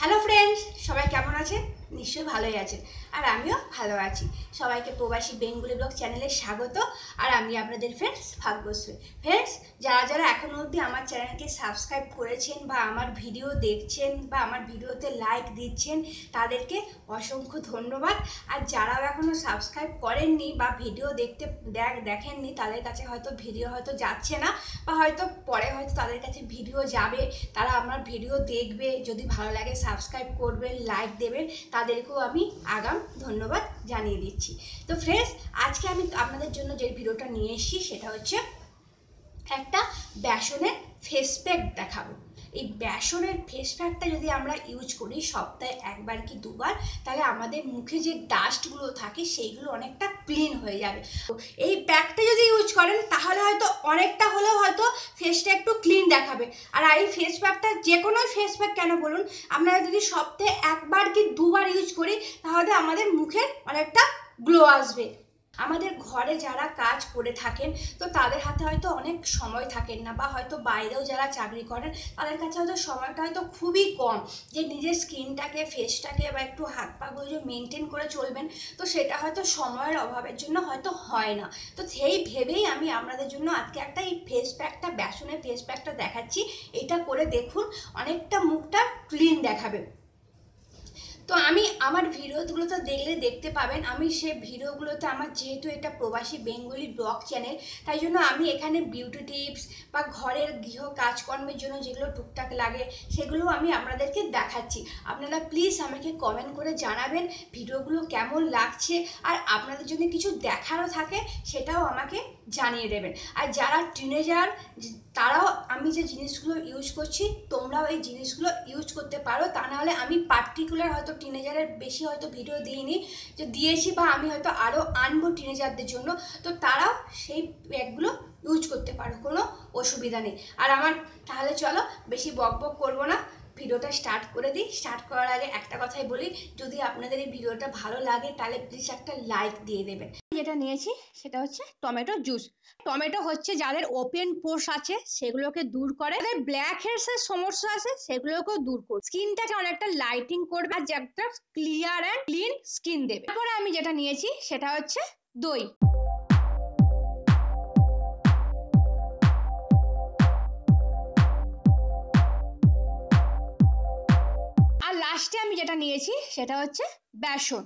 Hello friends সবাই কেমন আছেন? নিশ্চয়ই ভালোই আছেন আর আমিও ভালো আছি। সবাইকে প্রবাসী বেঙ্গুলি ব্লগ চ্যানেলে স্বাগত। আর আমি আপনাদের ফ্রেন্ডস ভাগ্যশ্রী। ফ্রেন্ডস যারা যারা এখনও অবধি আমার চ্যানেলকে সাবস্ক্রাইব করেছেন বা আমার ভিডিও দেখছেন বা আমার ভিডিওতে লাইক দিচ্ছেন, তাদেরকে অসংখ্য ধন্যবাদ। আর যারাও এখনও সাবস্ক্রাইব করেননি বা ভিডিও দেখতে দেখ, দেখেননি, তাদের কাছে হয়তো ভিডিও হয়তো যাচ্ছে না বা হয়তো পরে হয়তো তাদের কাছে ভিডিও যাবে। তারা আমার ভিডিও দেখবে, যদি ভালো লাগে সাবস্ক্রাইব করবেন লাইক দেবেন তাদেরকেও আমি আগাম ধন্যবাদ জানিয়ে দিচ্ছি। তো ফ্রেন্ডস আজকে আমি আপনাদের জন্য যে ভিডিওটা নিয়ে এসেছি সেটা হচ্ছে একটা বেসনের ফেস প্যাক দেখাবো। এই বেসনের ফেস প্যাকটা যদি আমরা ইউজ করি সপ্তাহে একবার কি দুবার, তাহলে আমাদের মুখে যে ডাস্টগুলো থাকে সেইগুলো অনেকটা ক্লিন হয়ে যাবে। তো এই প্যাকটা যদি ইউজ করেন, তাহলে হয়তো অনেকটা হলেও হয়তো ফেসটা একটু ক্লিন দেখাবে। আর এই ফেস প্যাকটা যে কোনো ফেস প্যাক কেন বলুন, আমরা যদি সপ্তাহে একবার কি দুবার ইউজ করি, তাহলে আমাদের মুখের অনেকটা গ্লো আসবে। আমাদের ঘরে যারা কাজ করে থাকেন, তো তাদের হাতে হয়তো অনেক সময় থাকেন না বা হয়তো বাইরেও যারা চাকরি করেন, তাদের কাছে হয়তো সময়টা হয়তো খুবই কম যে নিজের স্কিনটাকে, ফেসটাকে বা একটু হাত পাগুলো যে মেনটেন করে চলবেন, তো সেটা হয়তো সময়ের অভাবের জন্য হয়তো হয় না। তো সেই ভেবেই আমি আপনাদের জন্য আজকে একটা এই ফেস প্যাকটা বেসনের ফেস প্যাকটা দেখাচ্ছি। এটা করে দেখুন, অনেকটা মুখটা ক্লিন দেখাবে। তো আমি আমার ভিডিওগুলোতে দেখলে দেখতে পাবেন, আমি সে ভিডিওগুলোতে আমার যেহেতু এটা প্রবাসী বেঙ্গলি ব্লগ চ্যানেল, তাই জন্য আমি এখানে বিউটি টিপস বা ঘরের গৃহ কাজকর্মের জন্য যেগুলো টুকটাক লাগে সেগুলো আমি আপনাদেরকে দেখাচ্ছি। আপনারা প্লিজ আমাকে কমেন্ট করে জানাবেন ভিডিওগুলো কেমন লাগছে, আর আপনাদের যদি কিছু দেখারও থাকে, সেটাও আমাকে জানিয়ে দেবেন। আর যারা টিনেজার তারাও আমি যে জিনিসগুলো ইউজ করছি, তোমরাও এই জিনিসগুলো ইউজ করতে পারো। তা নাহলে আমি পার্টিকুলার হয়তো টিনেজারের বেশি হয়তো ভিডিও দিইনি। যে দিয়েছি বা আমি হয়তো আরও আনব টিনেজারদের জন্য। তো তারাও সেই ব্যাগগুলো ইউজ করতে পারো, কোনো অসুবিধা নেই। আর আমার, তাহলে চলো বেশি বক বক করব না। ভিডিওটা স্টার্ট করে দিই। স্টার্ট করার আগে একটা কথাই বলি, যদি আপনাদের এই ভিডিওটা ভালো লাগে, তাহলে প্লিজ একটা লাইক দিয়ে দেবেন। যেটা নিয়েছি সেটা হচ্ছে টমেটো জুস। টমেটো হচ্ছে যাদের ওপেন পোর্স আছে, সেগুলোকে দূর করে। যাদের ব্ল্যাক হেডসের সমস্যা আছে, সেগুলোকেও দূর করে স্কিনটাকে অনেকটা লাইটিং করবে আর একটা ক্লিয়ার অ্যান্ড ক্লিন স্কিন দেবে। তারপরে আমি যেটা নিয়েছি, সেটা হচ্ছে দই। আর লাস্টে আমি যেটা নিয়েছি, সেটা হচ্ছে বেসন।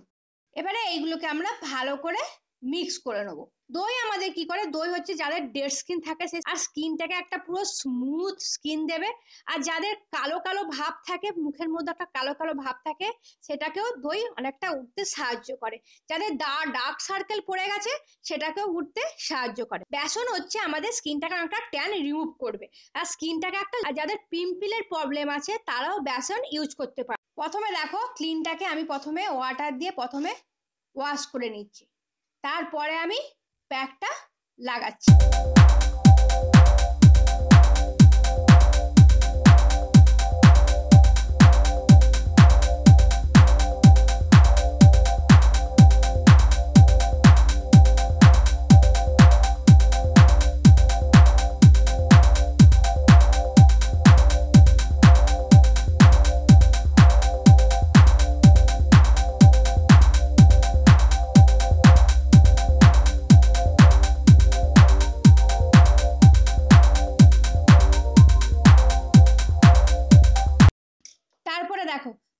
এবারে এইগুলোকে আমরা ভালো করে মিক্স করে নেব। দই আমাদের কি করে? দই হচ্ছে যাদের ডেড স্কিন থাকে সে আর স্কিনটাকে একটা পুরো স্মুথ স্কিন দেবে। আর যাদের কালো কালো ভাব থাকে, মুখের মধ্যে একটা কালো কালো ভাব থাকে, সেটাকেও দই অনেকটা উঠতে সাহায্য করে। যাদের দা ডার্ক সার্কেল পড়ে গেছে, সেটাকেও উঠতে সাহায্য করে। বেসন হচ্ছে আমাদের স্কিনটাকে অনেকটা ট্যান রিমুভ করবে। আর স্কিনটাকে একটা যাদের পিম্পিলের প্রবলেম আছে, তারাও বেসন ইউজ করতে পারে প্রথমে দেখো ক্লিনটাকে আমি প্রথমে ওয়াটার দিয়ে প্রথমে ওয়াশ করে নিচ্ছি। তারপরে আমি প্যাকটা লাগাচ্ছি।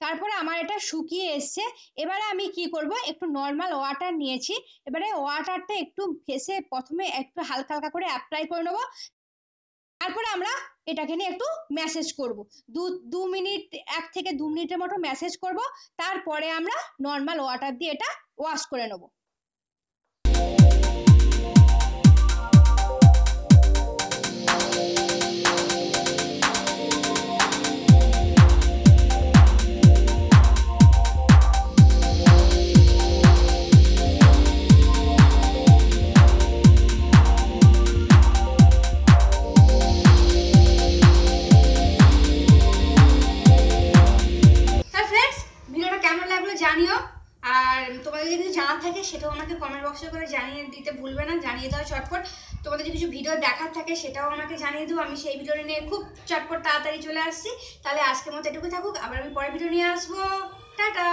তারপরে আমার এটা শুকিয়ে এসছে। এবারে আমি কি করব? একটু নর্মাল ওয়াটার নিয়েছি। এবারে ওয়াটারটা একটু ফেসে প্রথমে একটু হালকা হালকা করে অ্যাপ্লাই করে নেব। তারপরে আমরা এটাকে নিয়ে একটু ম্যাসেজ করব। দু দু মিনিট এক থেকে দু মিনিটের মতো ম্যাসেজ করব। তারপরে আমরা নর্মাল ওয়াটার দিয়ে এটা ওয়াশ করে নেব। থাকে সেটাও আমাকে কমেন্ট বক্সে করে জানিয়ে দিতে ভুলবে না, জানিয়ে দেওয়া চটপট। তোমাদের যদি কিছু ভিডিও দেখার থাকে সেটাও আমাকে জানিয়ে দেবো আমি সেই ভিডিও নিয়ে খুব চটপট তাড়াতাড়ি চলে আসছি। তাহলে আজকের মতো এটুকু থাকুক, আবার আমি পরের ভিডিও নিয়ে আসব। টাটা!